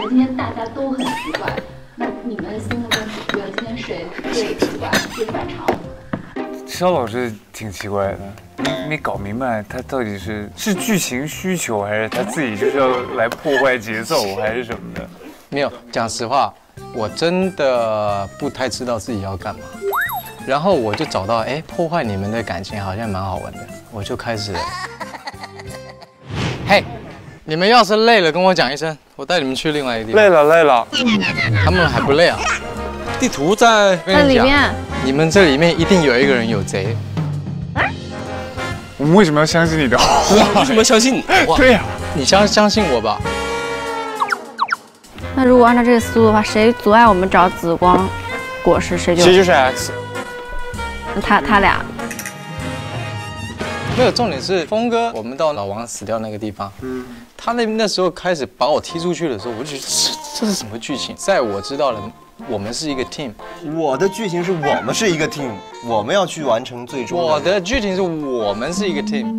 觉今天大家都很奇怪，那你们心目中觉得今天谁最奇怪、最反常？肖老师挺奇怪的，没没搞明白他到底是是剧情需求，还是他自己就是要来破坏节奏，还是什么的？没有，讲实话，我真的不太知道自己要干嘛。然后我就找到，哎，破坏你们的感情好像蛮好玩的，我就开始。嘿，你们要是累了，跟我讲一声，我带你们去另外一个地方。累了累了，他们还不累啊？地图在在里面。你们这里面一定有一个人有贼。我们为什么要相信你的话？为什么相信你？对呀，你相相信我吧。那如果按照这个思路的话，谁阻碍我们找紫光果实，谁就其实就是 X。他他俩。没有重点是峰哥，我们到老王死掉那个地方，嗯，他那那时候开始把我踢出去的时候，我就觉得这这是什么剧情？在我知道了，我们是一个 team，我的剧情是我们是一个 team，我们要去完成最终。我的剧情是我们是一个 team。